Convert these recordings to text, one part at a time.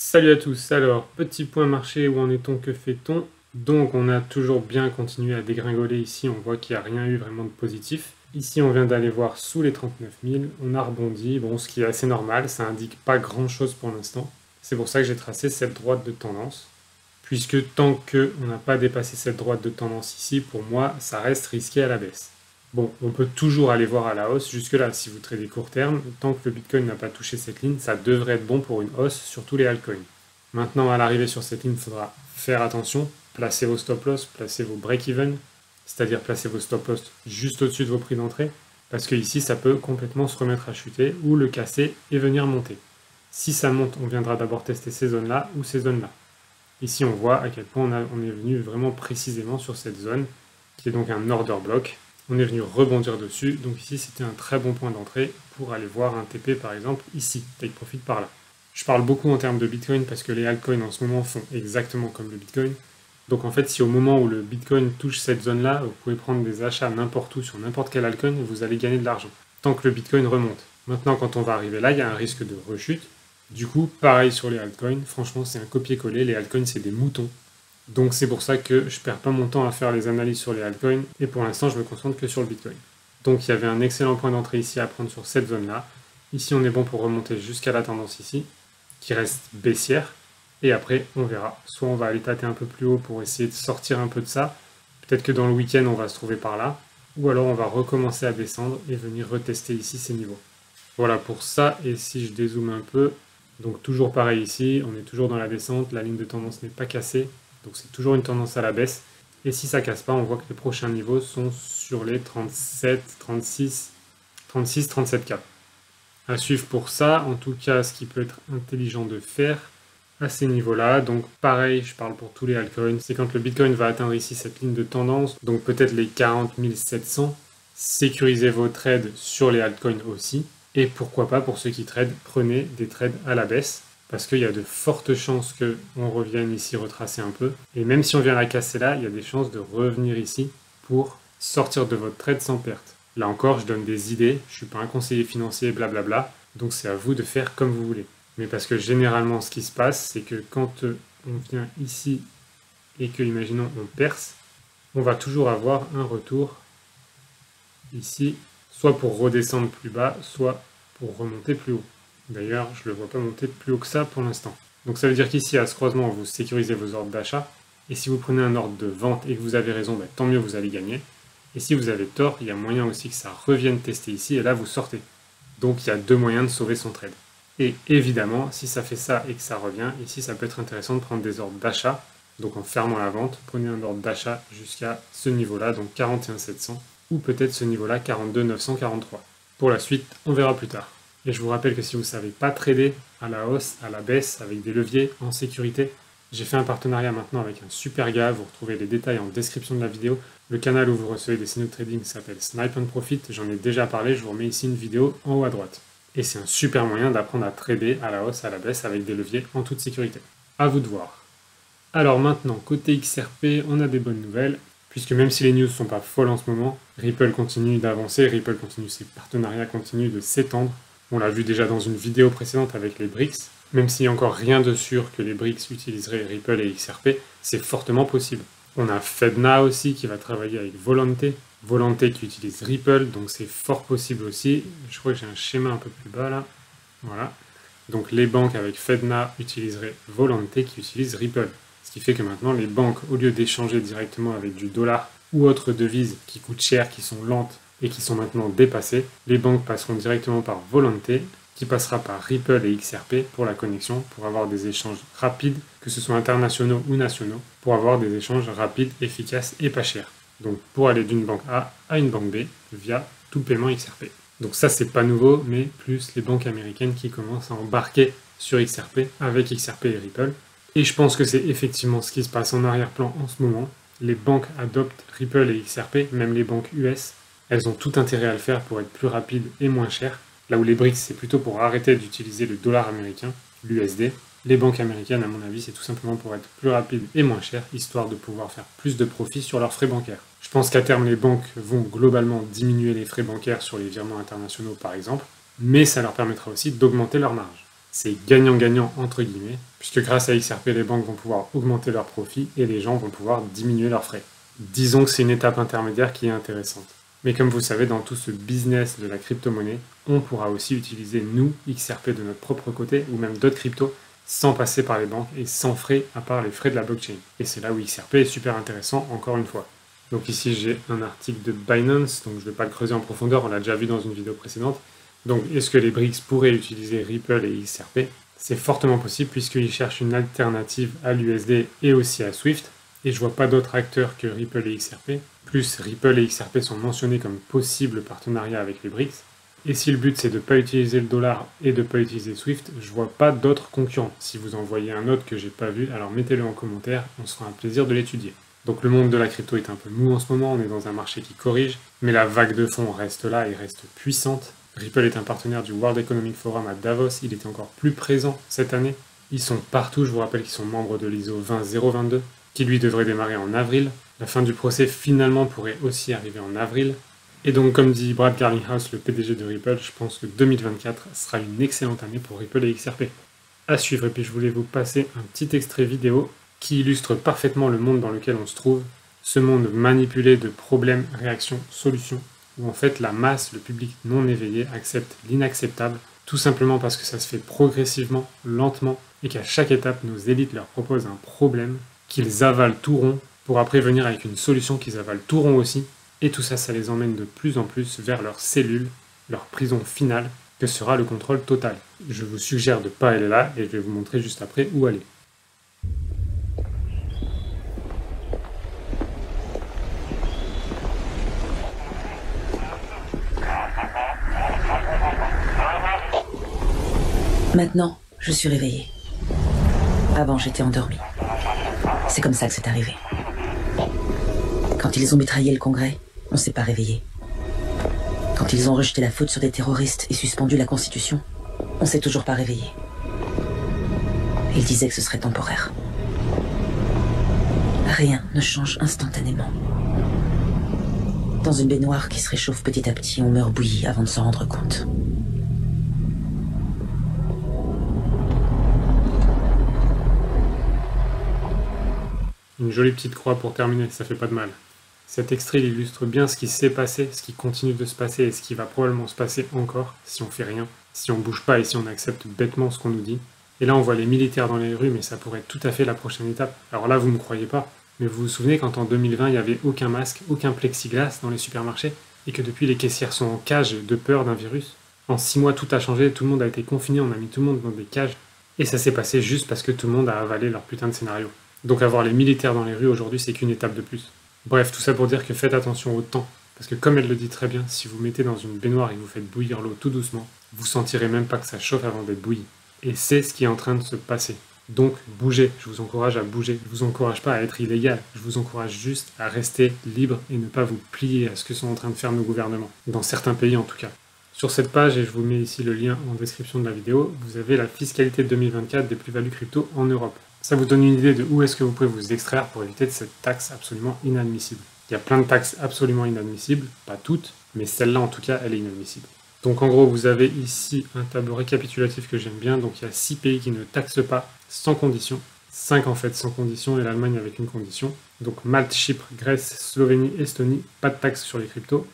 Salut à tous, alors petit point marché, où en est-on, que fait-on? Donc on a toujours bien continué à dégringoler. Ici, on voit qu'il n'y a rien eu vraiment de positif. Ici on vient d'aller voir sous les 39 000, on a rebondi, bon ce qui est assez normal, ça indique pas grand chose pour l'instant. C'est pour ça que j'ai tracé cette droite de tendance, puisque tant qu'on n'a pas dépassé cette droite de tendance ici, pour moi ça reste risqué à la baisse. Bon, on peut toujours aller voir à la hausse. Jusque-là, si vous tradez court terme, tant que le Bitcoin n'a pas touché cette ligne, ça devrait être bon pour une hausse sur tous les altcoins. Maintenant, à l'arrivée sur cette ligne, il faudra faire attention. Placez vos stop loss, placez vos break-even, c'est-à-dire placez vos stop loss juste au-dessus de vos prix d'entrée, parce que ici, ça peut complètement se remettre à chuter ou le casser et venir monter. Si ça monte, on viendra d'abord tester ces zones-là ou ces zones-là. Ici, on voit à quel point on, on est venu vraiment précisément sur cette zone, qui est donc un order block, on est venu rebondir dessus. Donc ici, c'était un très bon point d'entrée pour aller voir un TP par exemple ici, take profit par là. Je parle beaucoup en termes de Bitcoin parce que les altcoins en ce moment font exactement comme le Bitcoin. Donc en fait, si au moment où le Bitcoin touche cette zone-là, vous pouvez prendre des achats n'importe où sur n'importe quel altcoin, vous allez gagner de l'argent, tant que le Bitcoin remonte. Maintenant, quand on va arriver là, il y a un risque de rechute. Du coup, pareil sur les altcoins, franchement, c'est un copier-coller. Les altcoins, c'est des moutons. Donc c'est pour ça que je perds pas mon temps à faire les analyses sur les altcoins et pour l'instant je me concentre que sur le Bitcoin. Donc il y avait un excellent point d'entrée ici à prendre sur cette zone-là. Ici on est bon pour remonter jusqu'à la tendance ici, qui reste baissière. Et après on verra. Soit on va aller tâter un peu plus haut pour essayer de sortir un peu de ça. Peut-être que dans le week-end on va se trouver par là. Ou alors on va recommencer à descendre et venir retester ici ces niveaux. Voilà pour ça. Et si je dézoome un peu, donc toujours pareil ici, on est toujours dans la descente, la ligne de tendance n'est pas cassée. Donc c'est toujours une tendance à la baisse. Et si ça casse pas, on voit que les prochains niveaux sont sur les 37, 36, 36, 37 k À suivre pour ça, en tout cas, ce qui peut être intelligent de faire à ces niveaux-là. Donc pareil, je parle pour tous les altcoins, c'est quand le Bitcoin va atteindre ici cette ligne de tendance, donc peut-être les 40 700, sécurisez vos trades sur les altcoins aussi. Et pourquoi pas pour ceux qui tradent, prenez des trades à la baisse parce qu'il y a de fortes chances qu'on revienne ici retracer un peu. Et même si on vient la casser là, il y a des chances de revenir ici pour sortir de votre trade sans perte. Là encore, je donne des idées, je ne suis pas un conseiller financier, blablabla, donc c'est à vous de faire comme vous voulez. Mais parce que généralement, ce qui se passe, c'est que quand euh, on vient ici et que, imaginons, on perce, on va toujours avoir un retour ici, soit pour redescendre plus bas, soit pour remonter plus haut. D'ailleurs, je ne le vois pas monter plus haut que ça pour l'instant. Donc ça veut dire qu'ici, à ce croisement, vous sécurisez vos ordres d'achat. Et si vous prenez un ordre de vente et que vous avez raison, bah, tant mieux, vous allez gagner. Et si vous avez tort, il y a moyen aussi que ça revienne tester ici, et là, vous sortez. Donc il y a deux moyens de sauver son trade. Et évidemment, si ça fait ça et que ça revient, ici, ça peut être intéressant de prendre des ordres d'achat. Donc en fermant la vente, prenez un ordre d'achat jusqu'à ce niveau-là, donc 41 700, ou peut-être ce niveau-là, 42 943. Pour la suite, on verra plus tard. Et je vous rappelle que si vous ne savez pas trader à la hausse, à la baisse, avec des leviers en sécurité, j'ai fait un partenariat maintenant avec un super gars, vous retrouvez les détails en description de la vidéo. Le canal où vous recevez des signaux de trading s'appelle Snipe and Profit, j'en ai déjà parlé, je vous remets ici une vidéo en haut à droite. Et c'est un super moyen d'apprendre à trader à la hausse, à la baisse avec des leviers en toute sécurité. À vous de voir. Alors maintenant, côté XRP, on a des bonnes nouvelles, puisque même si les news ne sont pas folles en ce moment, Ripple continue d'avancer, Ripple continue ses partenariats, continue de s'étendre, on l'a vu déjà dans une vidéo précédente avec les BRICS. Même s'il n'y a encore rien de sûr que les BRICS utiliseraient Ripple et XRP, c'est fortement possible. On a Fedna aussi qui va travailler avec Volante. Volante qui utilise Ripple, donc c'est fort possible aussi. Je crois que j'ai un schéma un peu plus bas là. Voilà. Donc les banques avec Fedna utiliseraient Volante qui utilise Ripple. Ce qui fait que maintenant les banques, au lieu d'échanger directement avec du dollar ou autres devises qui coûtent cher, qui sont lentes et qui sont maintenant dépassés, les banques passeront directement par Volonté, qui passera par Ripple et XRP pour la connexion, pour avoir des échanges rapides, que ce soit internationaux ou nationaux, pour avoir des échanges rapides, efficaces et pas chers. Donc pour aller d'une banque A à une banque B via tout paiement XRP. Donc ça c'est pas nouveau, mais plus les banques américaines qui commencent à embarquer sur XRP avec XRP et Ripple. Et je pense que c'est effectivement ce qui se passe en arrière-plan en ce moment. Les banques adoptent Ripple et XRP, même les banques US, elles ont tout intérêt à le faire pour être plus rapides et moins chères. Là où les BRICS, c'est plutôt pour arrêter d'utiliser le dollar américain, l'USD. Les banques américaines, à mon avis, c'est tout simplement pour être plus rapides et moins chères, histoire de pouvoir faire plus de profit sur leurs frais bancaires. Je pense qu'à terme, les banques vont globalement diminuer les frais bancaires sur les virements internationaux, par exemple, mais ça leur permettra aussi d'augmenter leur marge. c'est gagnant-gagnant entre guillemets, puisque grâce à XRP, les banques vont pouvoir augmenter leurs profits et les gens vont pouvoir diminuer leurs frais. Disons que c'est une étape intermédiaire qui est intéressante. Mais comme vous savez, dans tout ce business de la crypto-monnaie, on pourra aussi utiliser nous, XRP, de notre propre côté, ou même d'autres cryptos, sans passer par les banques et sans frais à part les frais de la blockchain. Et c'est là où XRP est super intéressant, encore une fois. Donc ici j'ai un article de Binance, donc je ne vais pas le creuser en profondeur, on l'a déjà vu dans une vidéo précédente. Donc est-ce que les BRICS pourraient utiliser Ripple et XRP C'est fortement possible puisqu'ils cherchent une alternative à l'USD et aussi à Swift. Et je vois pas d'autres acteurs que Ripple et XRP. Plus Ripple et XRP sont mentionnés comme possible partenariat avec les BRICS. Et si le but c'est de ne pas utiliser le dollar et de ne pas utiliser Swift, je vois pas d'autres concurrents. Si vous en voyez un autre que j'ai pas vu, alors mettez-le en commentaire, on se fera un plaisir de l'étudier. Donc le monde de la crypto est un peu mou en ce moment, on est dans un marché qui corrige, mais la vague de fonds reste là et reste puissante. Ripple est un partenaire du World Economic Forum à Davos, il était encore plus présent cette année. Ils sont partout, je vous rappelle qu'ils sont membres de l'ISO 20022, qui lui devrait démarrer en avril. La fin du procès finalement pourrait aussi arriver en avril. Et donc comme dit Brad Garlinghouse, le PDG de Ripple, je pense que 2024 sera une excellente année pour Ripple et XRP. À suivre, et puis je voulais vous passer un petit extrait vidéo qui illustre parfaitement le monde dans lequel on se trouve, ce monde manipulé de problèmes, réactions, solutions, où en fait la masse, le public non éveillé accepte l'inacceptable, tout simplement parce que ça se fait progressivement, lentement, et qu'à chaque étape, nos élites leur proposent un problème qu'ils avalent tout rond, pour après venir avec une solution qu'ils avalent tout rond aussi, et tout ça, ça les emmène de plus en plus vers leur cellule, leur prison finale, que sera le contrôle total. Je vous suggère de ne pas aller là, et je vais vous montrer juste après où aller. Maintenant, je suis réveillée. Avant, j'étais endormie. C'est comme ça que c'est arrivé. Quand ils ont mitraillé le Congrès, on s'est pas réveillé. Quand ils ont rejeté la faute sur des terroristes et suspendu la Constitution, on s'est toujours pas réveillé. Ils disaient que ce serait temporaire. Rien ne change instantanément. Dans une baignoire qui se réchauffe petit à petit, on meurt bouilli avant de s'en rendre compte. Une jolie petite croix pour terminer, ça fait pas de mal. Cet extrait illustre bien ce qui s'est passé, ce qui continue de se passer et ce qui va probablement se passer encore si on fait rien, si on bouge pas et si on accepte bêtement ce qu'on nous dit. Et là, on voit les militaires dans les rues, mais ça pourrait être tout à fait la prochaine étape. Alors là, vous ne croyez pas, mais vous vous souvenez quand en 2020, il n'y avait aucun masque, aucun plexiglas dans les supermarchés, et que depuis les caissières sont en cage de peur d'un virus? En six mois, tout a changé, tout le monde a été confiné, on a mis tout le monde dans des cages, et ça s'est passé juste parce que tout le monde a avalé leur putain de scénario. Donc avoir les militaires dans les rues aujourd'hui, c'est qu'une étape de plus. Bref, tout ça pour dire que faites attention au temps. Parce que comme elle le dit très bien, si vous mettez dans une baignoire et vous faites bouillir l'eau tout doucement, vous sentirez même pas que ça chauffe avant d'être bouilli. Et c'est ce qui est en train de se passer. Donc bougez, je vous encourage à bouger. Je vous encourage pas à être illégal, je vous encourage juste à rester libre et ne pas vous plier à ce que sont en train de faire nos gouvernements. Dans certains pays en tout cas. Sur cette page, et je vous mets ici le lien en description de la vidéo, vous avez la fiscalité 2024 des plus-values crypto en Europe. Ça vous donne une idée de où est-ce que vous pouvez vous extraire pour éviter de cette taxe absolument inadmissible. Il y a plein de taxes absolument inadmissibles, pas toutes, mais celle-là en tout cas, elle est inadmissible. Donc en gros, vous avez ici un tableau récapitulatif que j'aime bien. Donc il y a 6 pays qui ne taxent pas sans condition. 5 en fait sans condition et l'Allemagne avec une condition. Donc Malte, Chypre, Grèce, Slovénie, Estonie, pas de taxes sur les cryptos.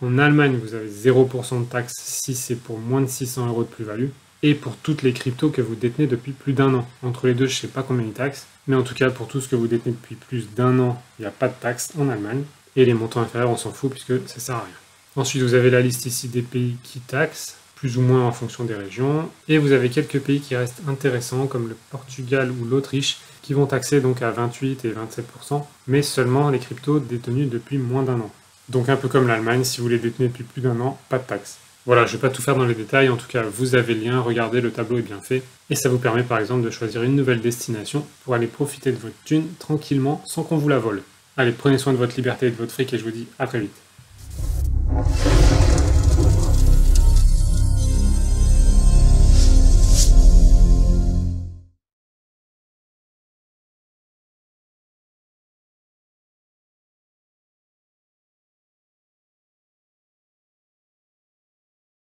En Allemagne, vous avez 0% de taxes si c'est pour moins de 600 euros de plus-value et pour toutes les cryptos que vous détenez depuis plus d'un an. Entre les deux, je ne sais pas combien ils taxent, mais en tout cas, pour tout ce que vous détenez depuis plus d'un an, il n'y a pas de taxe en Allemagne. Et les montants inférieurs, on s'en fout puisque ça sert à rien. Ensuite, vous avez la liste ici des pays qui taxent, plus ou moins en fonction des régions. Et vous avez quelques pays qui restent intéressants, comme le Portugal ou l'Autriche, qui vont taxer donc à 28 et 27%, mais seulement les cryptos détenus depuis moins d'un an. Donc un peu comme l'Allemagne, si vous les détenez depuis plus d'un an, pas de taxe. Voilà, je ne vais pas tout faire dans les détails, en tout cas vous avez le lien, regardez, le tableau est bien fait, et ça vous permet par exemple de choisir une nouvelle destination pour aller profiter de votre thune tranquillement sans qu'on vous la vole. Allez, prenez soin de votre liberté et de votre fric et je vous dis à très vite.